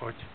ocho